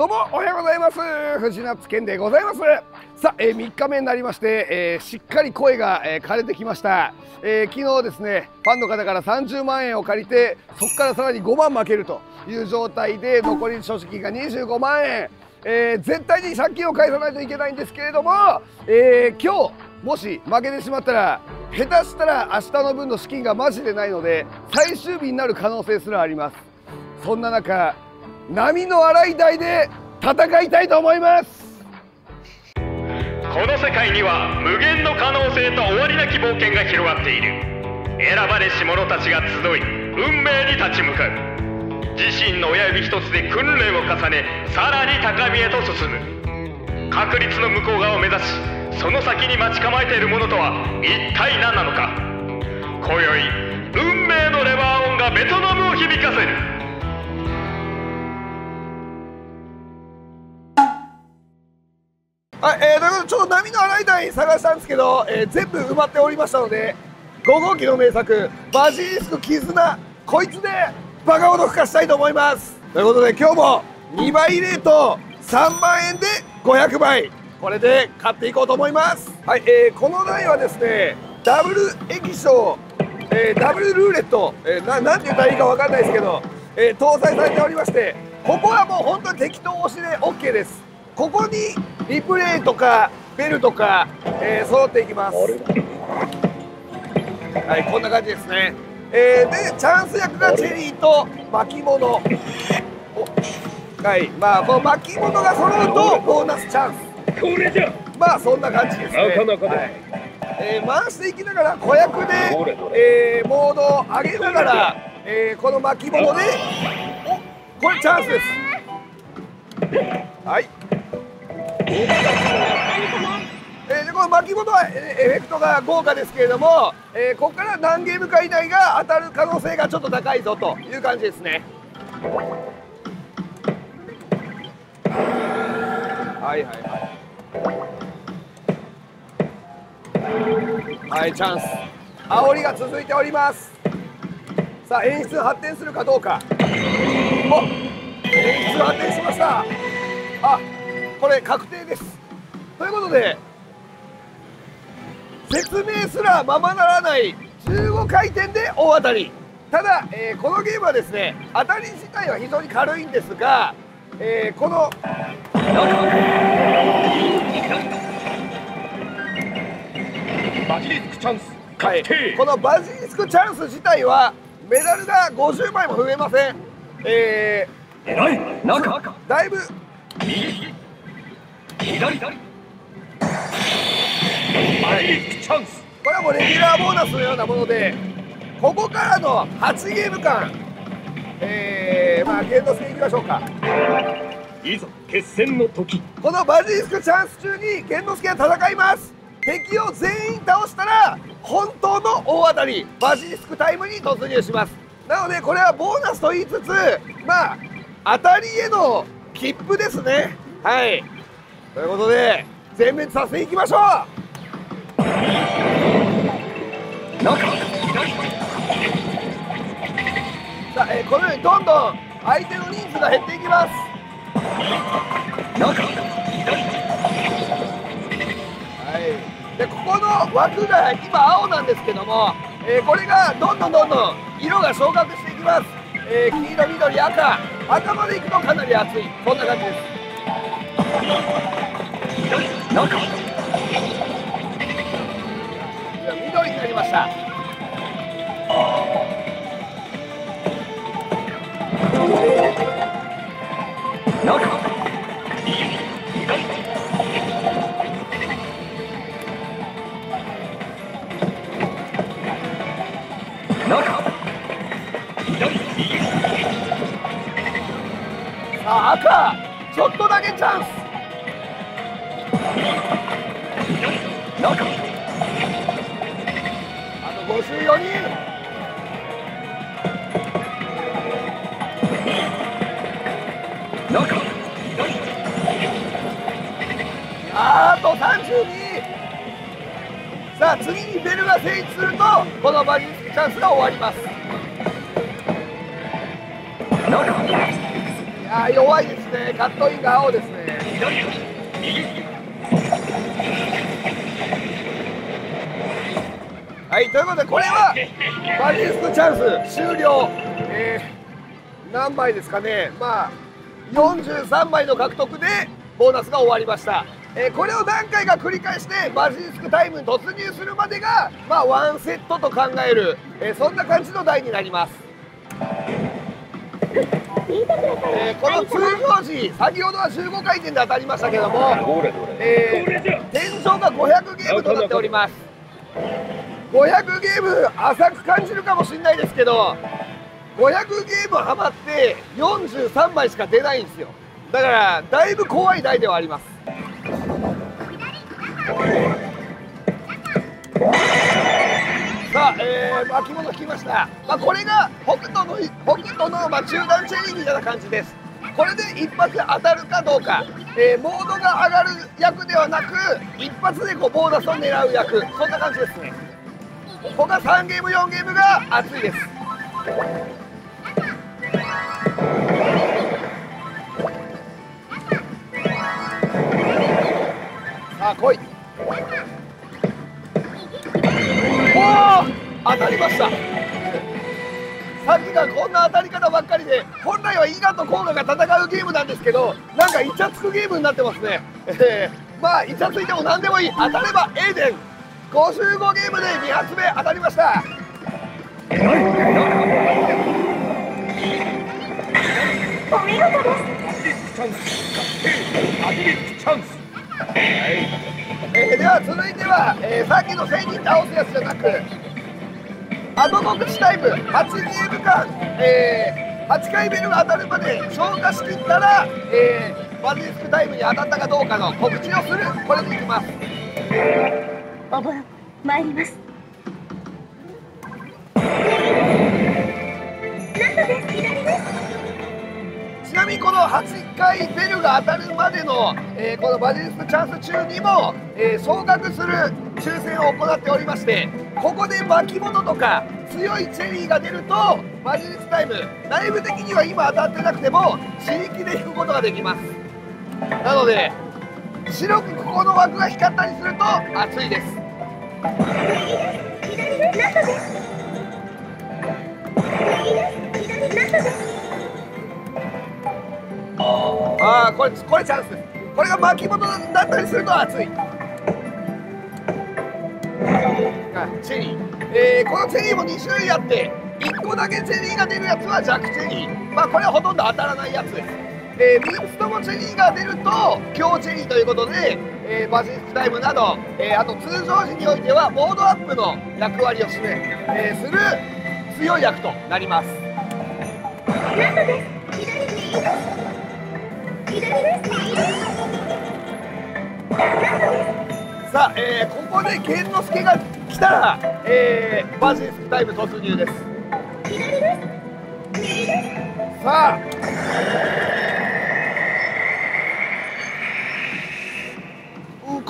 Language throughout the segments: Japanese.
どうもおはようございます。藤夏健でございます。さあ、えー、3日目になりまして、えー、しっかり声が、えー、枯れてきました、え、昨日ですねファンの方から30万円を借りてそこからさらに5万負けるという状態で残り所持金が25万円、え、絶対に借金を返さないといけないんですけれども、え、今日もし負けてしまったら下手したら明日の分の資金がマジでないので最終日になる可能性すらあります。そんな中波の洗い台で戦いたいと思います。この世界には無限の可能性と終わりなき冒険が広がっている。選ばれし者たちが集い運命に立ち向かう。自身の親指一つで訓練を重ねさらに高みへと進む。確率の向こう側を目指しその先に待ち構えているものとは一体何なのか。今宵運命のレバー音がベトナムを響かせる。はい、えー、ということでちょっと波の洗い台探したんですけど、えー、全部埋まっておりましたので5号機の名作バジリスク絆こいつでバカほど吹かしたいと思います。ということで今日も2倍レート3万円で500倍。これで買っていこうと思います。はい、えー、この台はですねダブル液晶、えー、ダブルルーレット、えー、ななんて言ったらいいか分かんないですけど、えー、搭載されておりましてここはもう本当に適当押しで OK です。ここにリプレイとかベルとか、えー、揃っていきます。はいこんな感じですね、えー、でチャンス役がチェリーと巻物。はいまあこの巻物が揃うとボーナスチャンス。これじゃまあそんな感じですね。なかなかはい。えー、回していきながら子役で、えー、モードを上げながら、えー、この巻物で。おこれチャンスです。はい えー、でこの巻物はエフェクトが豪華ですけれども、えー、ここから何ゲームか以内が当たる可能性がちょっと高いぞという感じですね。はいはいはい。はいチャンス。煽りが続いております。さあ演出発展するかどうか。お演出発展しました。あこれ確定です。ということで説明すらままならない15回転で大当たり。ただ、えー、このゲームはですね当たり自体は非常に軽いんですが、えー、このバジリスクチャンスはい、このバジリスクチャンス自体はメダルが50枚も増えません。えー、えらい中だいぶ右左左チャンス。これはもうレギュラーボーナスのようなものでここからの8ゲーム間えー、まあゲートしていきましょうか。いざ決戦の時。このバジリスクチャンス中に玄之介は戦います。敵を全員倒したら本当の大当たりバジリスクタイムに突入します。なのでこれはボーナスと言いつつまあ当たりへの切符ですね。はいということで全滅させていきましょう。さあ、えー、このようにどんどん相手の人数が減っていきます。はい。でここの枠が今青なんですけども、えー、これがどんどんどんどん色が昇格していきます、えー、黄色緑赤。赤までいくとかなり熱い。こんな感じです。中緑になりました中さあ赤ちょっとだけチャンス。4人あと32さあ次にベルが成立するとこのバリンスチャンスが終わりますいや弱いですねカットインが青ですねはいということでこれはバジリスクチャンス終了、えー何枚ですかね。まあ43枚の獲得でボーナスが終わりました、えーこれを何回か繰り返してバジリスクタイムに突入するまでがまあワンセットと考える、えーそんな感じの台になります。えーこの通常時先ほどは15回転で当たりましたけども、えー天井が500ゲームとなっております。500ゲーム浅く感じるかもしれないですけど500ゲームハマって43枚しか出ないんですよ。だからだいぶ怖い台ではあります。さあ、えー、巻物引きました、まあ、これが北斗の北斗の、まあ、中段チェリーみたいな感じです。これで一発当たるかどうか、えーモードが上がる役ではなく一発でこうボーナスを狙う役。そんな感じですね。他3ゲーム4ゲームが熱いです。さあ来い。おお当たりました。さっきがこんな当たり方ばっかりで本来は伊賀と甲賀が戦うゲームなんですけどなんかイチャつくゲームになってますね、えーまあイチャついても何でもいい。当たれば A 点55ゲームで2発目当たりました。お見事です。えーでは続いては、えーさっきの1000人倒すやつじゃなく後告知タイム8ゲーム間、えー8回ベルが当たるまで消化しきったら、えーバジリスクタイムに当たったかどうかの告知をする。これでいきますお盆参ります。なんとです左です？ちなみにこの8回ベルが当たるまでの、えーこのバジリスクチャンス中にも、えー総額する抽選を行っておりましてここで巻物とか強いチェリーが出るとバジリスクタイム内部的には今当たってなくても自力で引くことができます。なので白くここの枠が光ったりすると熱いです。ああこれこれチャンスです。これが巻き物だったりすると熱い。あチェリー、えーこのチェリーも2種類あって1個だけチェリーが出るやつは弱チェリー。まあこれはほとんど当たらないやつです、え3つともチェリーが出ると強チェリーということで、えーバジリスクタイムなど、えーあと通常時においてはモードアップの役割を占め、えーする強い役となります。さあ、えーここで玄之介が来たら、えーバジリスクタイム突入です。さあ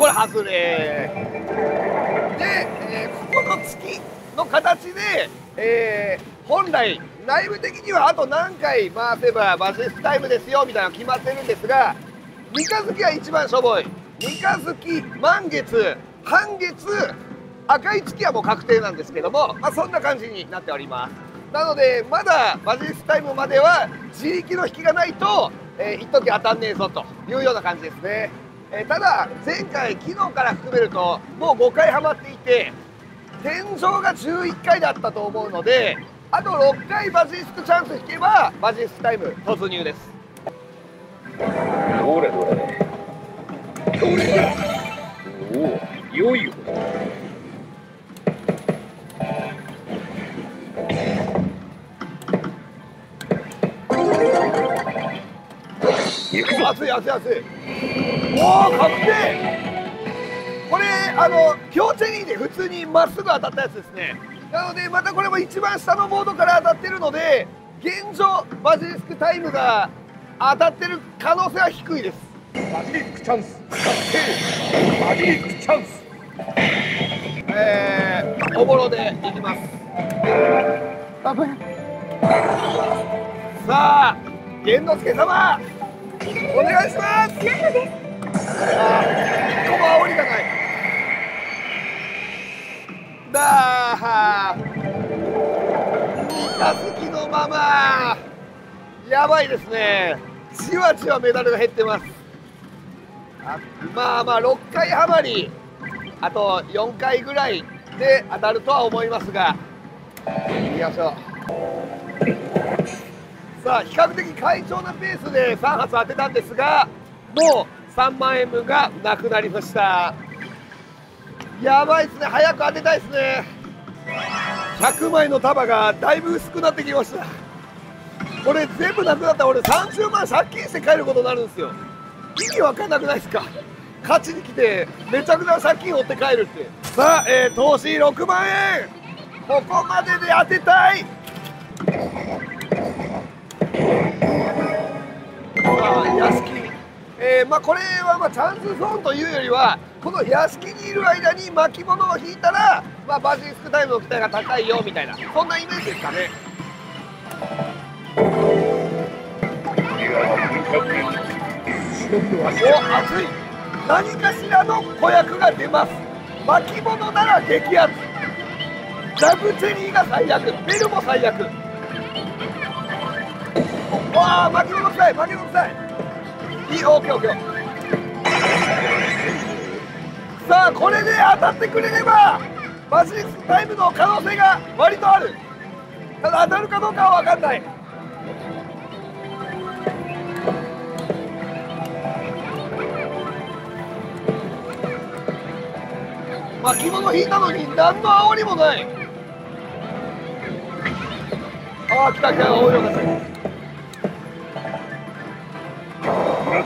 これ外れ。で、えーここの月の形で、えー本来内部的にはあと何回回せばバジリスタイムですよみたいなの決まってるんですが三日月は一番しょぼい。三日月満月半月赤い月はもう確定なんですけども、まあ、そんな感じになっております。なのでまだバジリスタイムまでは自力の引きがないと、えー、一時当たんねえぞというような感じですね、えーただ前回昨日から含めるともう5回ハマっていて天井が11回だったと思うのであと6回バジリスクチャンス引けばバジリスクタイム突入です。どれどれどれだおおよいよ熱い熱い熱いおお確定これあの強チェリーで普通にまっすぐ当たったやつですね。なのでまたこれも一番下のボードから当たってるので現状バジリスクタイムが当たってる可能性は低いです。バジリスクチャンス。確定バジリスクチャンス。えー、おぼろでいきます。さあ玄之介様お願いします。なのです。あー一個も煽りがない。だー三日月のまま。やばいですね。じわじわメダルが減ってます。あまあまあ6回ハマり。あと4回ぐらいで当たるとは思いますが。いきましょう。さあ比較的快調なペースで3発当てたんですがもう3万円分がなくなりました。やばいですね。早く当てたいですね。100枚の束がだいぶ薄くなってきました。これ全部なくなったら俺30万借金して帰ることになるんですよ。意味わかんなくないですか。勝ちに来てめちゃくちゃ借金を負って帰るって。さあ、えー投資6万円。ここまでで当てたい。あ屋敷。えーまあ、これはまあチャンスゾーンというよりはこの屋敷にいる間に巻物を引いたら、まあ、バジリスクタイムの期待が高いよみたいなそんなイメージですかね。お熱い。何かしらの子役が出ます。巻物なら激アツ。ラブチェリーが最悪。ベルも最悪。わあ巻物臭い巻物臭い。いいオッケーオッケー。さあこれで当たってくれればバジリスクタイムの可能性が割とある。ただ当たるかどうかは分かんない。巻物引いたのに何の煽りもない。ああ来た来たおいよかった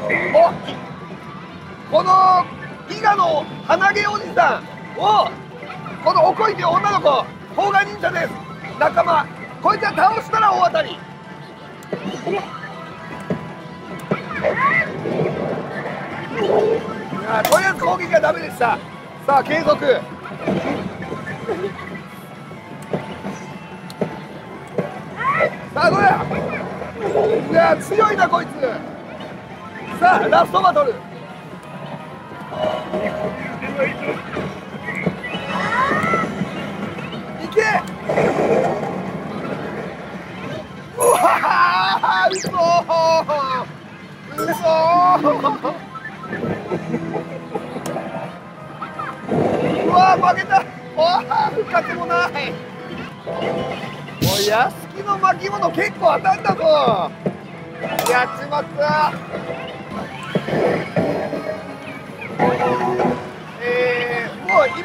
おこの伊賀の鼻毛おじさんをこのおこいという女の子砲丸忍者です。仲間こいつは倒したら大当たり。あとりあえず攻撃はダメでした。さあ継続。さあどうやいや強いなこいつ。さあラストバトル。いけ。うわーうそうそうわ負けた。わあ復活もない。もう屋敷の巻物結構当たんだぞ。やっちまった。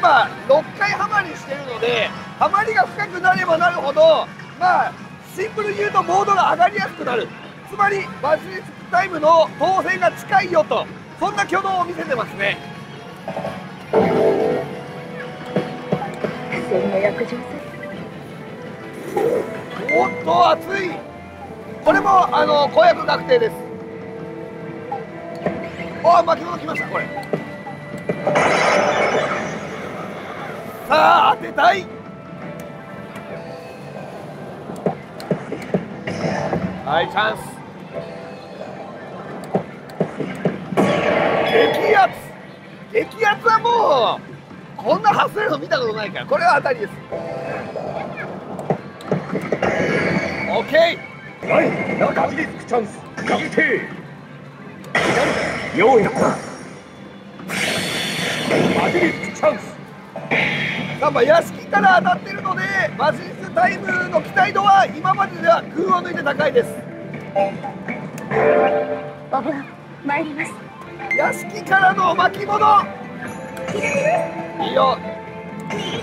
今6回ハマりしてるのでハマりが深くなればなるほどまあシンプルに言うとボードが上がりやすくなる。つまりバジリスクタイムの当選が近いよとそんな挙動を見せてますね。おっと熱い。これもあの公約確定です。お巻物来ましたこれさあ当てたい。はいチャンス。激アツ。激アツはもうこんな外れるの見たことないからこれは当たりです。オッケはい中身でつくチャンス。確定。用意だマジでつくチャンス。ーなんか屋敷から当たってるのでバジリスタイムの期待度は今まででは群を抜いて高いです。お盆参ります。屋敷からの巻物。いいよ。来い。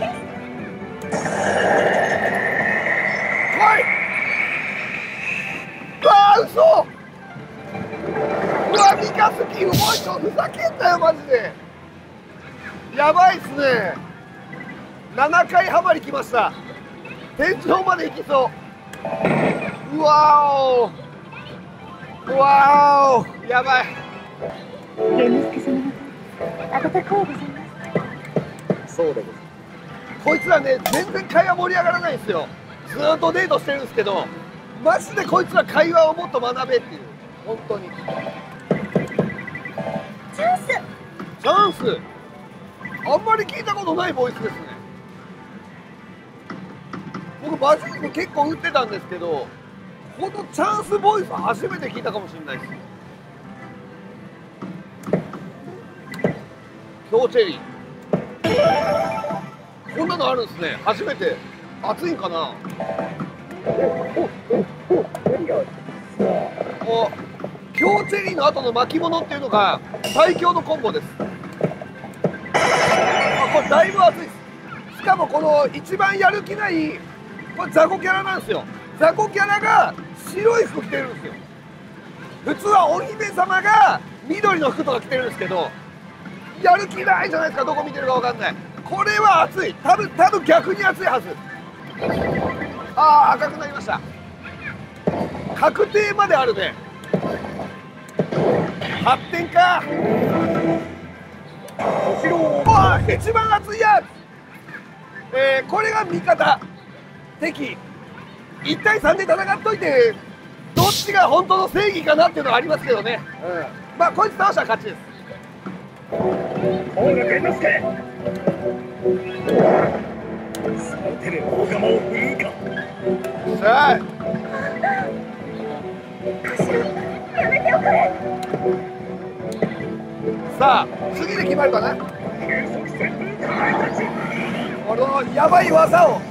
うわー嘘。うわ三日月うまい人ふざけんなよマジで。やばいっすね7回ハマりきました。天井まで行きそう。うわーお。うわーお。やばい。玄之介様の温かうございます。そうでございこいつらね全然会話盛り上がらないんですよ。ずーっとデートしてるんですけどマジでこいつら会話をもっと学べっていう。本当に。チャンス。チャンス。あんまり聞いたことないボイスです。ね僕バジリスク結構打ってたんですけどこのチャンスボイス初めて聞いたかもしれないです。京チェリー。こんなのあるんですね。初めて。熱いんかな。お京チェリーの後の巻物っていうのが最強のコンボです。あこれだいぶ熱いです。しかもこの一番やる気ないこれ雑魚キャラなんですよ。雑魚キャラが白い服着てるんですよ。普通はお姫様が緑の服とか着てるんですけどやる気ないじゃないですか。どこ見てるかわかんない。これは熱い。多分多分逆に熱いはず。ああ赤くなりました。確定まであるね。発展か。おい一番熱いやつ、えーこれが味方。敵1対3で戦っといてどっちが本当の正義かなっていうのはありますけどね、うん、まあこいつ倒したら勝ちです。大野源之助その手で大釜を振るうかさあやめておくれ。さあ次で決まるかな。このやばい技を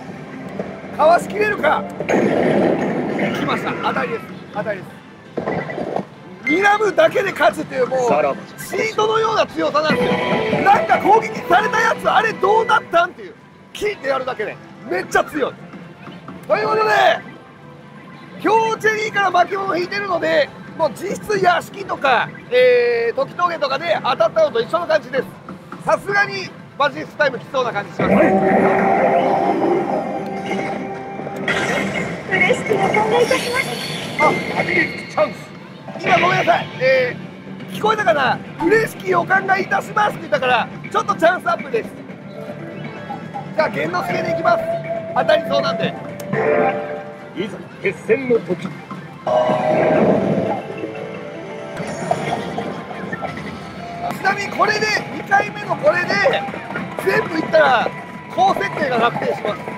かわしきれるか？来ました。当たりです。当たりです。睨むだけで勝つっていうもうさらばチートのような強さなんですよ。なんか攻撃されたやつあれどうなったんっていう。聞いてやるだけで。めっちゃ強い。ということで京チェリーから巻物を引いてるのでもう実質屋敷とか、えー、時峠とかで当たったのと一緒の感じです。さすがにバジスタイムきそうな感じします。嬉しくお考えいたしますあ、アビリチャンス。今ごめんなさい。えー、聞こえたかな。嬉しきお考えいたしますって言ったから、ちょっとチャンスアップです。じゃあ、玄之介でいきます。当たりそうなんで。いざ決戦の時ちなみにこれで2回目のこれで全部いったら高設定が確定します。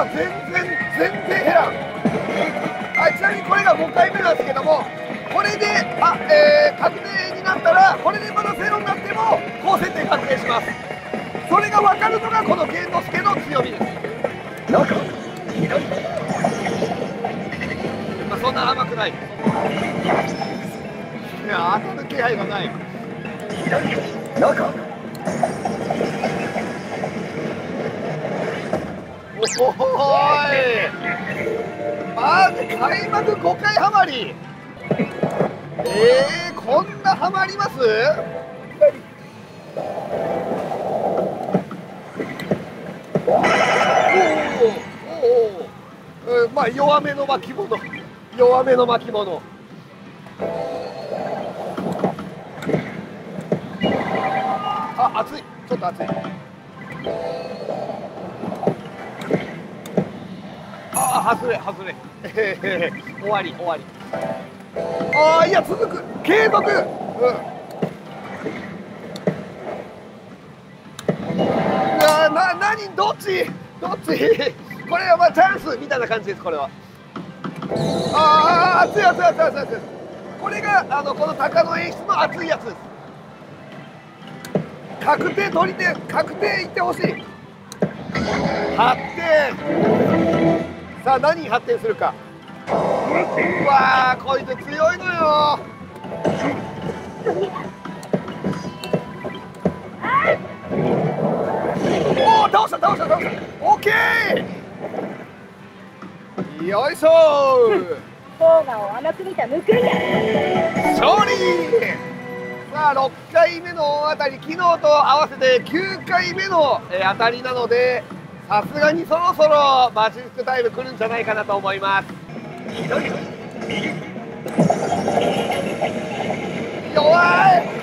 ー全然全然減らんあちなみにこれが5回目なんですけどもこれであ、えー確定になったらこれでまだゼロになっても高設定確定しますそれが分かるのがこの玄之介の強みです中まあ、そんな甘くない。いや、当たる気配がない。中おーい。マジ開幕5回ハマり。えー、こんなハマります？おーおーおーうんまあ弱めの巻物弱めの巻物あ熱いちょっと熱いあ外れ外れ。え 終わり終わり。ああいや続く。継続。うん。なな何どっち？どっち？これはまあチャンスみたいな感じですこれは。ああ熱い熱い熱い熱い熱いこれがあのこの鷹の演出の熱いやつです。確定取り手確定いってほしい。発展さあ何に発展するか。うわーこいつ強いのよ。おお倒した倒した倒した。オッケー。よいしょ動画を甘く見た報いだ勝利。さあ6回目の大当たり昨日と合わせて9回目の、え当たりなのでさすがにそろそろバジリスクタイム来るんじゃないかなと思います。弱い。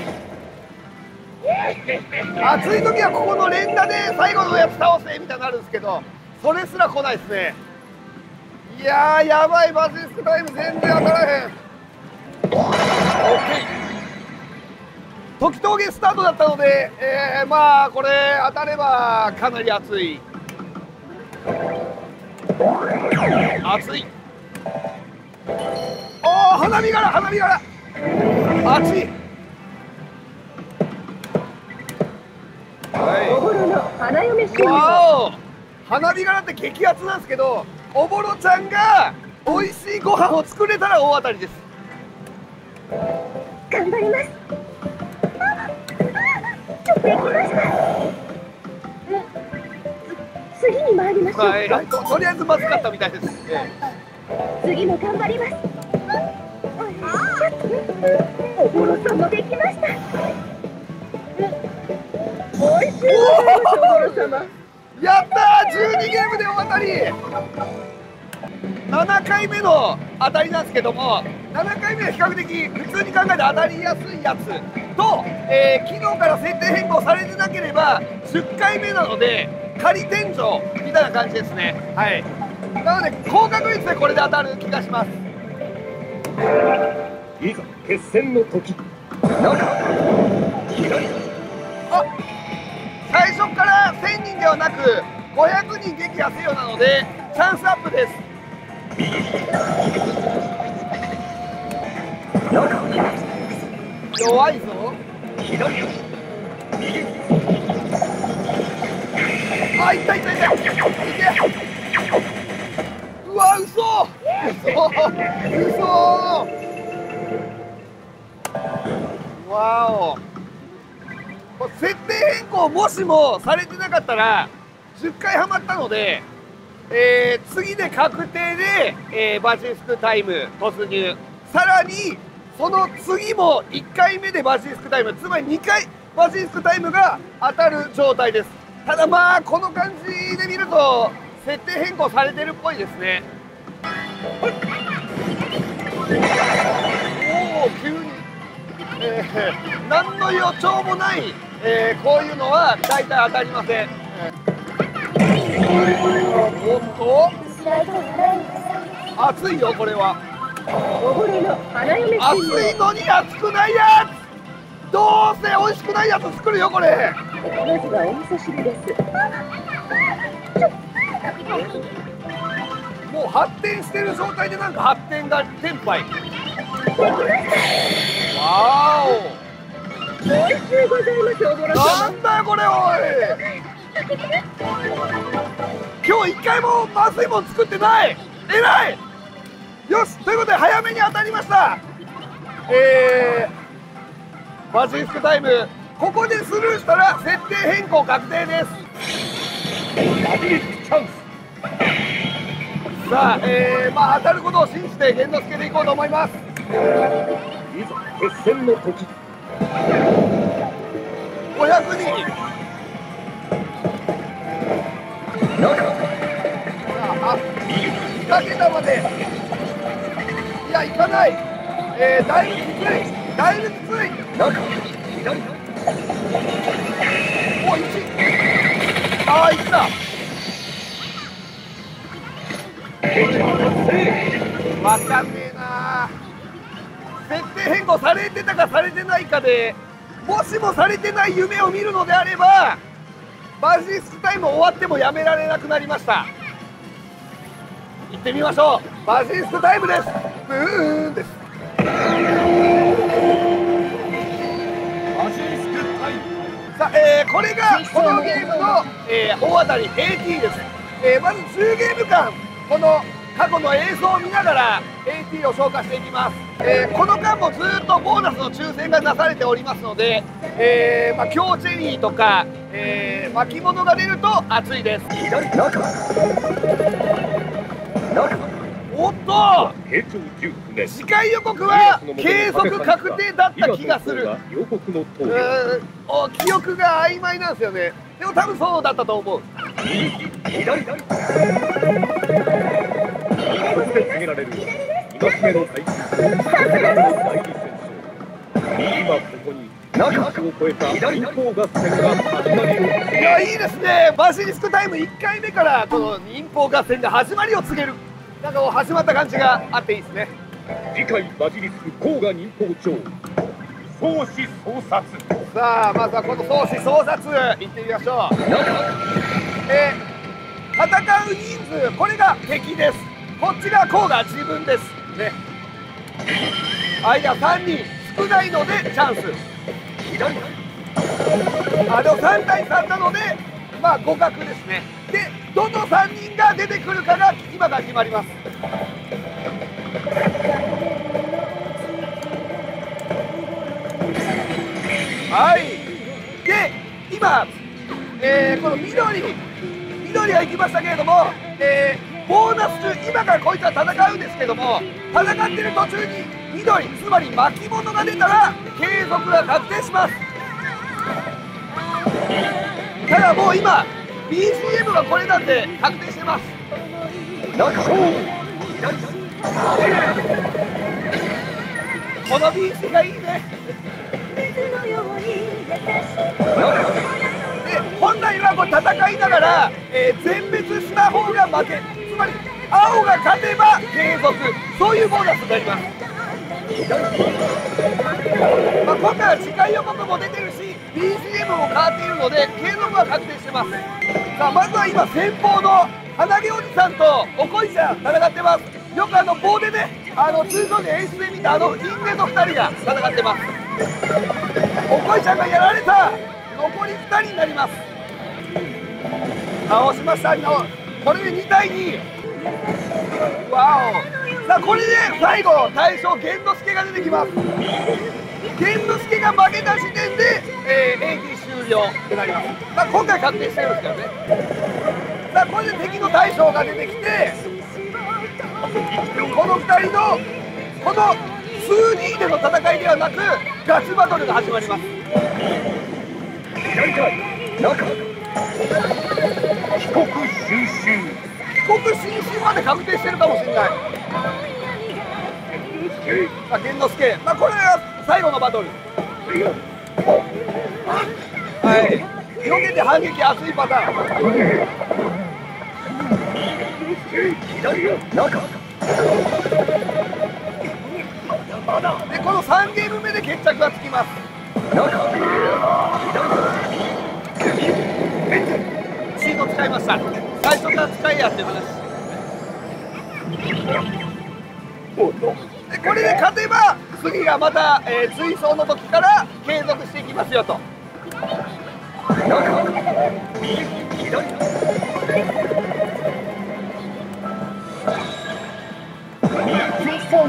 暑い時はここの連打で最後のやつ倒せみたいになるんですけどそれすら来ないですね。いやーやばい。バジリスクタイム全然当たらへん。OK 時峠スタートだったので、えー、まあこれ当たればかなり熱い。熱い。おお花火柄花火柄。熱い。はい。おぼろの花嫁花火柄って激アツなんですけどおぼろちゃんが美味しいご飯を作れたら大当たりです。頑張ります。あちょっとできました。うん次に参りましょう、はい、はい、ととりあえずまずかったみたいです、え次も頑張ります。おぼろさんもできました。おいしいおぼろ様えやったー！12ゲームで大当たり。7回目の当たりなんですけども7回目は比較的普通に考えて当たりやすいやつと、えー昨日から設定変更されてなければ10回目なので仮天井みたいな感じですね。はい。なので高確率でこれで当たる気がします。いざ決戦の時。あ最初から1000人ではなく500人撃破せよなのでチャンスアップです。弱いぞあいったいったいったいけうわ嘘。嘘。嘘。わお設定変更もしもされてなかったら10回ハマったので、えー次で確定で、えーバジリスクタイム突入さらにその次も1回目でバジリスクタイムつまり2回バジリスクタイムが当たる状態ですただまあこの感じで見ると設定変更されてるっぽいですね。おお急に。えー何の予兆もない、えーこういうのは大体当たりません、えーおっと。熱いよこれは。おぼろの花嫁熱修理いのに熱くないやつどうせ美味しくないやつ作るよこれ。まずはお味噌汁です。もう発展してる状態でなんか発展がテンパイわお。いしゅうございますおぼろおな様んだよこれ。おい今日一回もまずいもん作ってない。偉い。よしということで早めに当たりました。えー、バジリスクタイムここでスルーしたら設定変更確定ですさあ、えー、まあ当たることを信じて玄之介でいこうと思いますいざ決戦の時500人あ、2桁まで。いや、いかない。えー、だいぶきつい。だいぶきつい。お、1。ああ、いった。わかんねえな。設定変更されてたかされてないかで、もしもされてない夢を見るのであれば、バジリスクタイム終わってもやめられなくなりました行ってみましょうバジリスクタイムですブーンですバジリスクタイムさあ、えーこれがこのゲームの、えー大当たり AT です、えーまず10ゲーム間この過去の映像を見ながら AT を消化していきます、えーこの間もずっとボーナスの抽選がなされておりますので、えーまあ、強チェリーとか、えー巻物が出ると熱いですおっと！平成19年次回予告は継続確定だった気がする。予告の通うーん。お記憶が曖昧なんですよね。でも多分そうだったと思う。り左左そして告げられる。今目の大衆の大戦争今ここに中を越えた左方合戦が始まりをいやいいですね。バシリスクタイム1回目からこの忍法合戦が始まりを告げるなんかこう始まった感じがあっていいですね。次回バジリスク甲賀忍法帳相思相殺さあまずはこの相思相殺いってみましょう。えー戦う人数これが敵です。こっちがこうが自分です。ね。間3人少ないのでチャンス。あでも3対3なのでまあ互角ですね。でどの3人が出てくるかが今が決まります。はい。で今、えーこの緑緑が行きましたけれども、えーボーナス中今からこいつは戦うんですけども戦ってる途中に緑つまり巻物が出たら継続が確定します。ただもう今 BGM がこれなんで確定してます。この BG がいいね。で本来はこれ戦いながら、えー全滅した方が負け。つまり青が勝てば継続。そういうボーナスになります、まあ、今回は次回予告も出てるし BGM も変わっているので継続は確定してます。さあまずは今先方の鼻毛おじさんとおこいちゃん戦ってます。よくあの棒でねあの通常で演出で見たあの人間の2人が戦ってます。おこいちゃんがやられた残り2人になります。倒しました。のこれで2対2わお。さあこれで最後大将玄之介が出てきます。玄之介が負けた時点で、えー、演技終了ってなります、まあ、今回確定してるんですからね。さあこれで敵の大将が出てきてこの2人のこの 2D での戦いではなくガチバトルが始まります。帰国収集帰国進出まで確定してるかもしれないさあ玄之介。まあこれが最後のバトル。はい。広げて反撃熱いパターン。でこの3ゲーム目で決着がつきます。シート使いました。最初から使いやって話。でこれで勝てば次がまた、えー追走の時から継続していきますよと。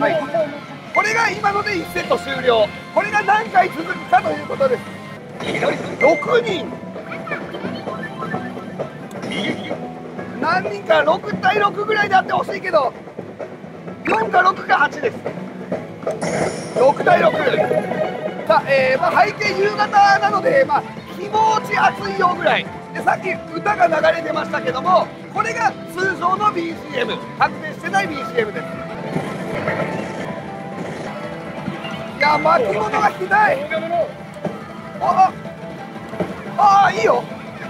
はい、これが今ので1セット終了。これが何回続くかということです。6人。何人か6対6ぐらいであってほしいけど4か6か8です。6対6さあ、えーまあ、背景夕方なので、まあ、気持ち暑いよぐらい。でさっき歌が流れてましたけどもこれが通常の BGM 確定してない BGM です。いや巻物が引きたいあああいいよ。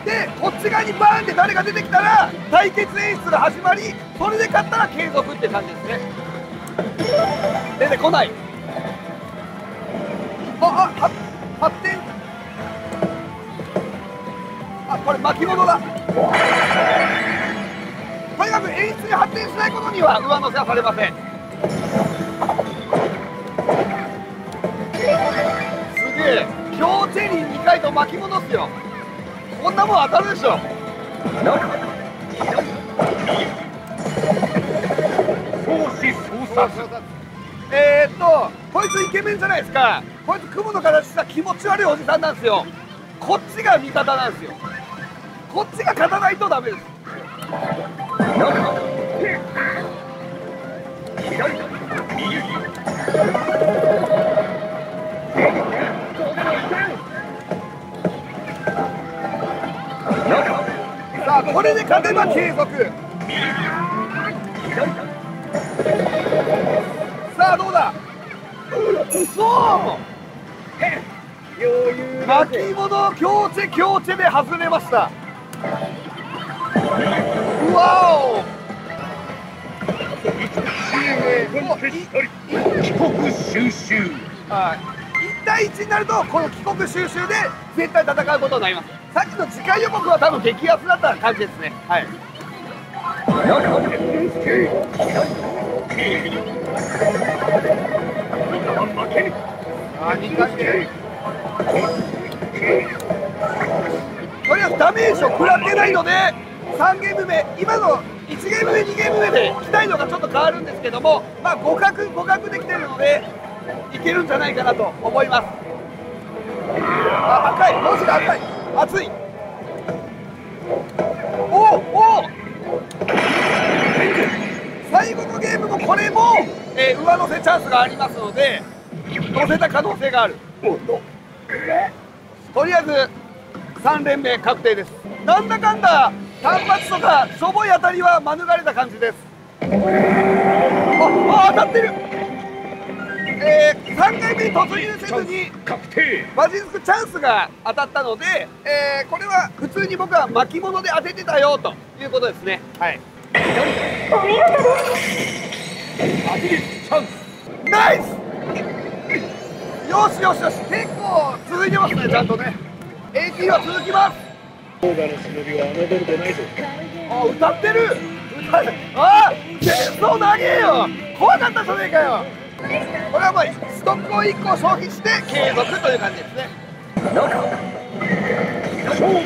でこっち側にバーンって誰が出てきたら対決演出が始まり。それで勝ったら継続って感じですね。出てこない。ああ発展。あこれ巻物だ。とにかく演出が発展しないことには上乗せはされません。すげえ。今日チェリー2回と巻物っすよ。こんなもん当たるでしょ。えー、っとこいつイケメンじゃないですか。こいつ雲の形した気持ち悪いおじさんなんですよ。こっちが味方なんですよ。こっちが勝たないとダメです。さあこれで勝てば継続。さあどうだ？そうよう巻物強チェ強チェで外れました。うわお！帰国収集。はい1対1になるとこの帰国収集で絶対戦うことになります。さっきの次回予告は多分激アツだった感じですね。はい。あ2回目とりあえずダメージを食らってないので3ゲーム目今の1ゲーム目2ゲーム目で期待度がちょっと変わるんですけどもまあ互角互角できてるのでいけるんじゃないかなと思います。あ赤い文字が赤い。熱い。えー上乗せチャンスがありますので乗せた可能性がある。とりあえず3連目確定です。なんだかんだ単発とかしょぼい当たりは免れた感じです。ああ当たってる。えー、3回目に突入せずに確定。マジンスクチャンスが当たったので、えーこれは普通に僕は巻物で当ててたよということですね。はい。お見事ですアビリチャンスナイス！よしよしよし結構続いてますねちゃんとね。AT は続きます。オーガの忍びは侮るでないぞ。あ歌ってる！歌ってあチェーンソー投げよ！怖かったじゃねえかよ！これはまあストックを1個消費して継続という感じですね。勝負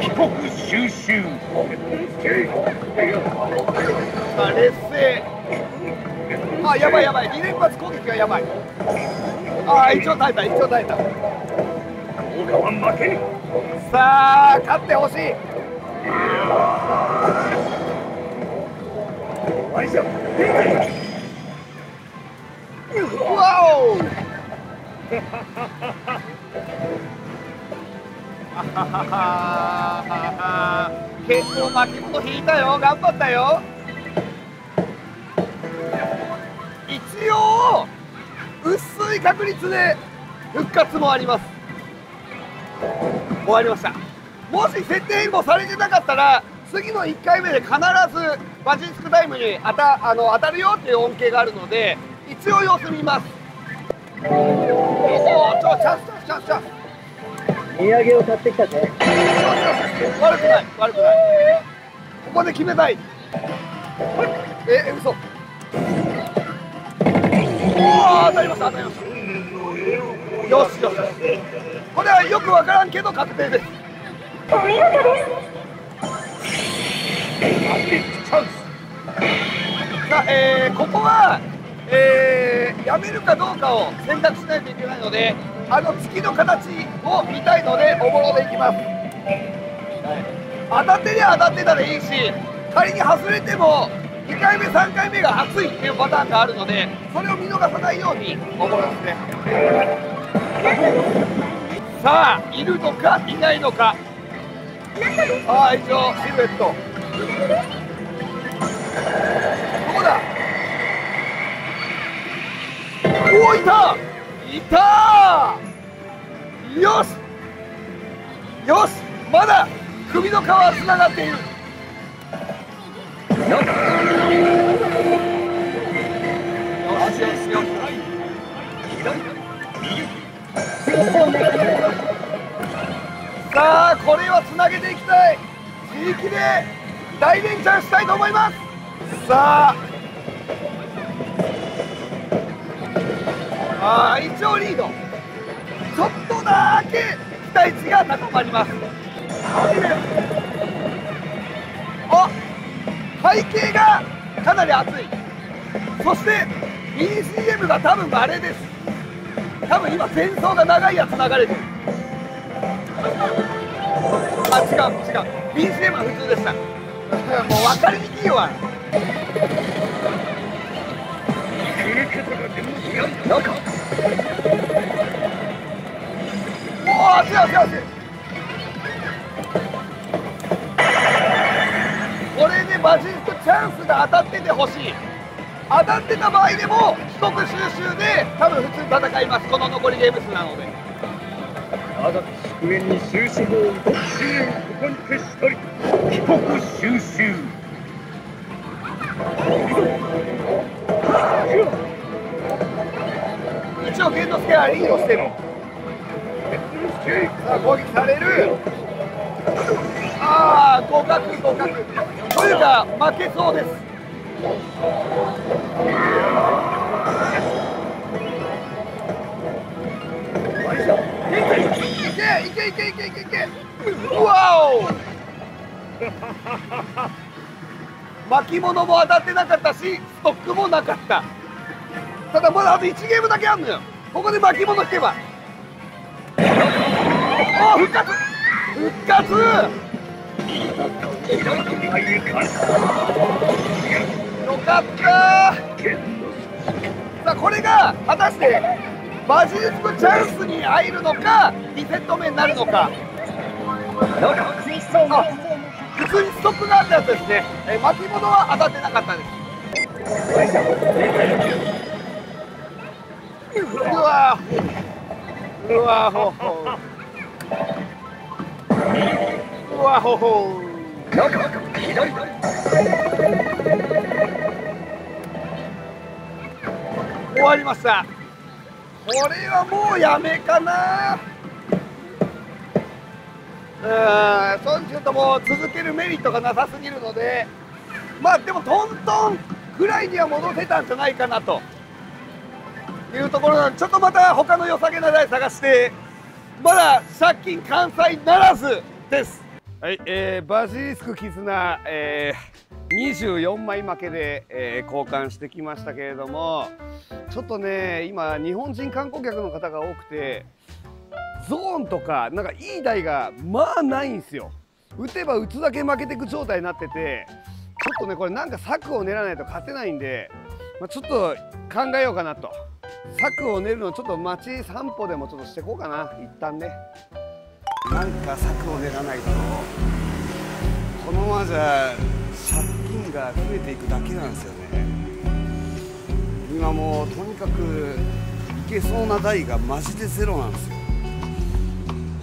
帰国収集あ劣勢あやばいやばい。2連発攻撃がやばい。あ一応耐えた一応耐えた。効果は負けさあ勝ってほしい。うわお結構巻き物引いたよ。頑張ったよ。一応薄い確率で復活もあります。終わりました。もし設定変更されてなかったら次の1回目で必ずバジンスクタイムに当たあの当たるよっていう恩恵があるので一応様子見ます。おおちょチャンスチャンスチャンスチャンス土産を買ってきたぜ。悪くない悪くない。ここで決めたい。ええ嘘。おお当たりました当たりました。よしよし。これはよくわからんけど確定です。お見事です。さあ、えーここは、えーやめるかどうかを選択しないといけないのであの月の形を見たいのでおぼろでいきます、当たってりゃ当たってたらいいし仮に外れても2回目3回目が熱いっていうパターンがあるのでそれを見逃さないようにおぼろですね。さあいるのかいないのか。ああ一応シルエット。どこだ？おおいた！いたよし。よし。まだ首の皮はつながっている。よし。よしよしさあこれはつなげていきたい。自力で大連チャンしたいと思います。さああー一応リードちょっとだけ期待値が高まります。あ背景がかなり熱い。そして BCM が多分あれです。多分今戦争が長いやつ流れてる。あ違う違う。BCM は普通でした。もう分かりにくいわおお熱い熱い熱いこれでマジックチャンスが当たっててほしい当たってた場合でも四国収集で多分普通に戦いますこの残りゲーム数なので我が宿営に終止符を打と支援ここに決したり帰国収集一応玄之介はリードしてるさあ攻撃されるああ互角互角というか負けそうですいけ。いけいけいけ。いけいけいけ。うわお巻物も当たってなかったしストックもなかったただまだあと1ゲームだけ。あんのよここで巻物引け。ばお復活復活よかったさあこれが果たしてバジリスクチャンスに入るのかリセット目になるのかあ普通にストックがあったやつですね、えー巻物は当たってなかったですうわうわほほわほほ終わりました。これはもうやめかな。うんそうするとも続けるメリットがなさすぎるのでまあでもトントンぐらいには戻せたんじゃないかなというところなのでちょっとまた他の良さげな台探してまだ借金完済ならずです。はい、えー、バジリスク絆、えー、24枚負けで、えー交換してきましたけれどもちょっとね今日本人観光客の方が多くてゾーンとかなんかいい台がまあないんですよ。打てば打つだけ負けていく状態になっててちょっとねこれなんか策を練らないと勝てないんで、まあ、ちょっと考えようかなと。策を練るのちょっと街散歩でもちょっとしてこうかな。一旦ね。なんか策を練らないと。このままじゃ借金が増えていくだけなんですよね。今もうとにかくいけそうな台がマジでゼロなんですよ。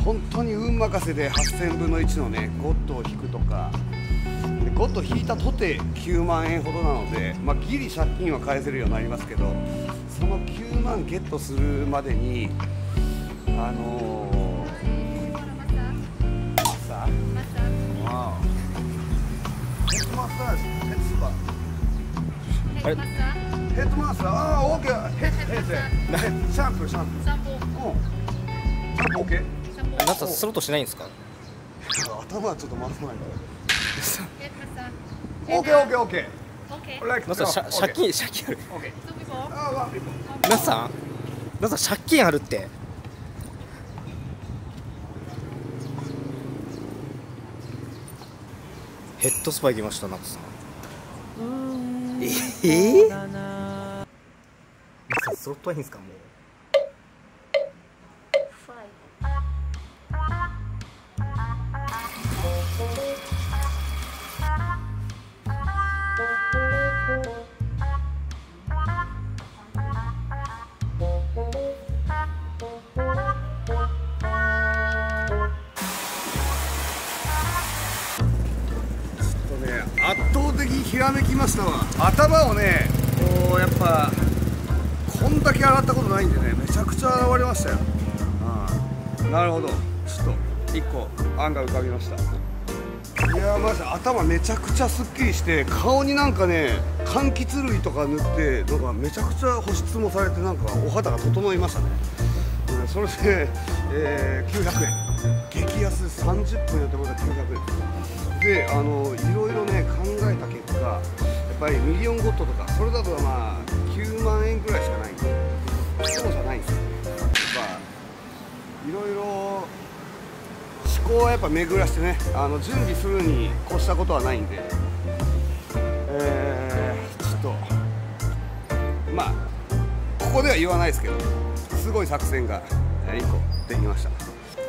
本当に運任せで8000分の1のねゴッドを引くとか。でゴッド引いたとて9万円ほどなので、まあ、ギリ借金は返せるようになりますけど。その9万ゲットするまでにあのーさあわおヘッドマッサージ。ヘッドスパあれヘッドマッサーああオーケー。ヘッヘッドヘッドシャンプーシャンプー。散歩うん。シャンプーオーケー。散歩ナツさんスロットしないんですか？頭はちょっと回さないとヘッドマッサオーケーオーケーオーケー。んしゃ借金借金ある。オーケーナツさんナツさん借金あるって。ヘッドスパ行きましたナツさん。ええ？ナツさんスロットはいいんですかもうめちゃくちゃすっきりして顔になんかね柑橘類とか塗ってなんかめちゃくちゃ保湿もされてなんかお肌が整いましたね。うんそれで、えー900円。激安。30分やってもらった900円。であのいろいろね考えた結果やっぱりミリオンゴッドとかそれだとまあ9万円ぐらいしかない。んでそうじゃないんですよ。やっぱいろいろ思考はやっぱ巡らしてねあの準備するに越したことはないんで。えー、ちょっとまあここでは言わないですけどすごい作戦が1個できました。こ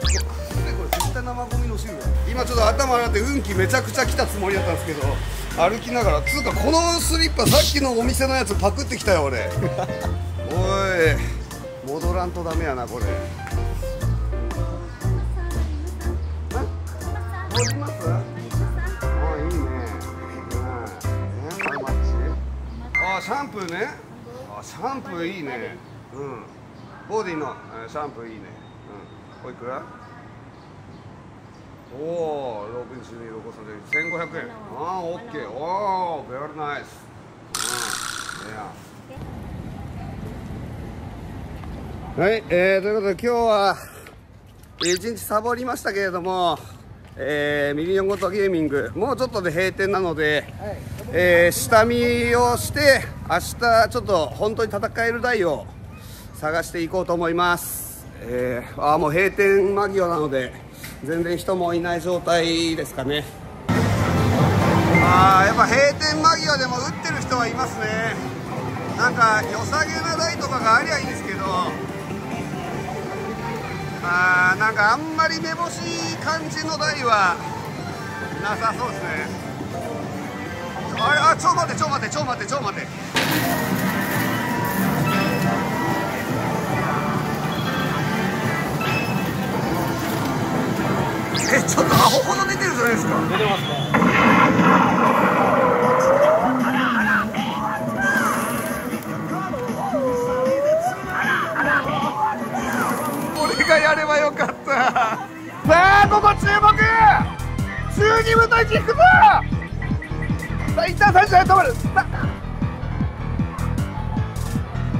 れ絶対生ゴミの汁だ。今ちょっと頭洗って運気めちゃくちゃ来たつもりだったんですけど歩きながらつうかこのスリッパさっきのお店のやつパクってきたよ俺。おい戻らんとダメやなこれります？あいいね。あシャンプーね。あシャンプーいいね。うん。ボディのえーシャンプーいいね。うん。おいくら？おお、ロープンシュニーロコさんで千五百円。ああ、オッケー。おお、ベルナイス。うん、はい、えー、ということで今日は一日サボりましたけれども、えー、ミリオンゴトゲーミングもうちょっとで閉店なので、えー、下見をして明日ちょっと本当に戦える台を探していこうと思います。えー、あーもう閉店間際なので。全然人もいない状態ですかねあーやっぱ閉店間際でも打ってる人はいますねなんか良さげな台とかがありゃいいんですけどあなんかあんまりめぼしい感じの台はなさそうですね。あれあちょ待ってちょ待ってちょ待ってちょ待って。えちょっとアホほど出てるじゃないですか。出てますね。やればよかった。さあここ注目。12分の1いくぞさあ一旦最初で止まる。さあ